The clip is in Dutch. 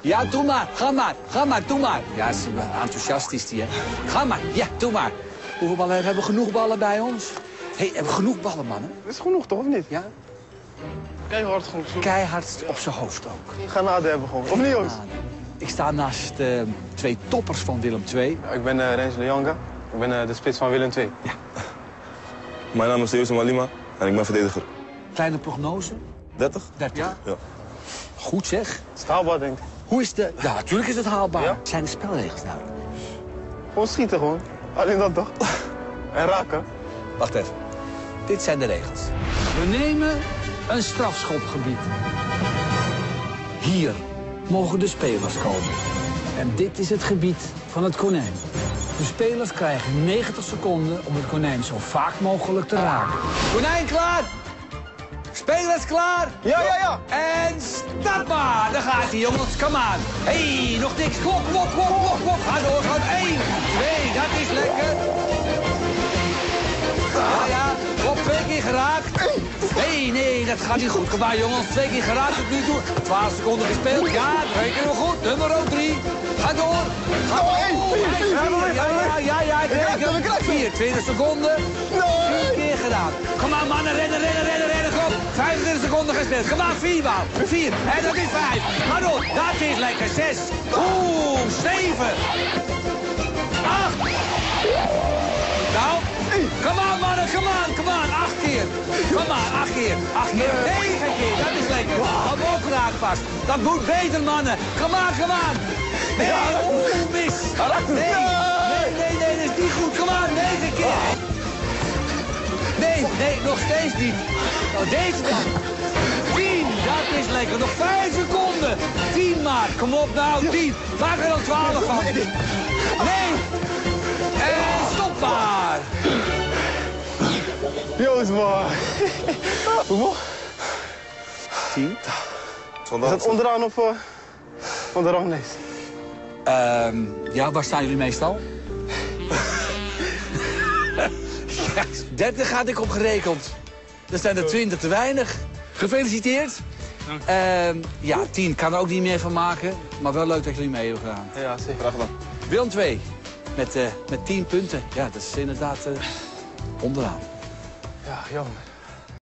Ja, doe maar. Ga maar. Ga maar, doe maar. Ja, is eh, enthousiast is die, hè. Ga maar. Ja, doe maar. Hoeveel ballen hebben we? genoeg ballen bij ons? Hé, hey, hebben we genoeg ballen, mannen? Dat is genoeg, toch? Of niet? Ja? Keihard gewoon. Zo. Keihard op zijn hoofd ook. Granaten hebben gewoon. Of niet, jongens? Ik sta naast eh, twee toppers van Willem II. Ja, ik ben uh, Rens Leonga. Ik ben uh, de spits van Willem II. Ja. Mijn naam is Theus Malima en ik ben verdediger. Kleine prognose? 30? 30. Ja. ja. Goed zeg. Het is haalbaar, denk ik. Hoe is de... Ja, natuurlijk is het haalbaar. Ja? Zijn de spelregels nou? Gewoon schieten gewoon. Alleen dat toch? En raken. Wacht even. Dit zijn de regels. We nemen een strafschopgebied. Hier mogen de spelers komen. En dit is het gebied van het konijn. De spelers krijgen 90 seconden om het konijn zo vaak mogelijk te raken. Konijn klaar! Spelers klaar? Ja, ja, ja. En maar! Daar gaat hij, jongens. Kom aan. Hé, hey, nog niks. Klok, klok, klok, klok, klok. Ga door, ga door. Eén, twee, dat is lekker. Ja, ja. Klok, twee keer geraakt. Nee, nee, dat gaat niet goed. Kom maar, jongens. Twee keer geraakt tot nu toe. 12 seconden gespeeld. Ja, dat rekenen we goed. Nummer 3. Ga door. Ga door. Ja, ja, ja, ja. Ik reken. 4, 20 seconden. Vier keer gedaan. Kom aan, mannen. Rennen, rennen, rennen. 25 seconden gespeeld. Kom maar 4 maal. 4. En dat is vijf. Maar door. Dat is lekker. zes. Oeh, 7. 8. Nou. Kom aan, mannen. Kom aan. Kom aan. acht keer. Kom maar, acht keer. acht keer. 9 keer. Dat is lekker. Hou ook raakvast. Dat moet beter, mannen. Kom maar, kom aan. Nee, oeh, mis. Nee. Nee, nee, nog steeds niet. Nou, deze dan. Tien, dat is lekker. Nog vijf seconden. Tien maar. Kom op nou, tien. Maak er dan twaalf van. Nee. En stop maar. Jongens, man. Hoeveel? Tien. Is dat onderaan of uh, van de ranglijst? Ehm, ja, waar staan jullie meestal? 30 had ik op gerekend. Er zijn er 20 te weinig. Gefeliciteerd. Ehm, ja, 10 kan er ook niet meer van maken. Maar wel leuk dat jullie mee hebben gedaan. Ja, zeker. Graag gedaan. Willem 2 met, eh met 10 punten. Ja, dat is inderdaad eh, onderaan. Ja, jammer.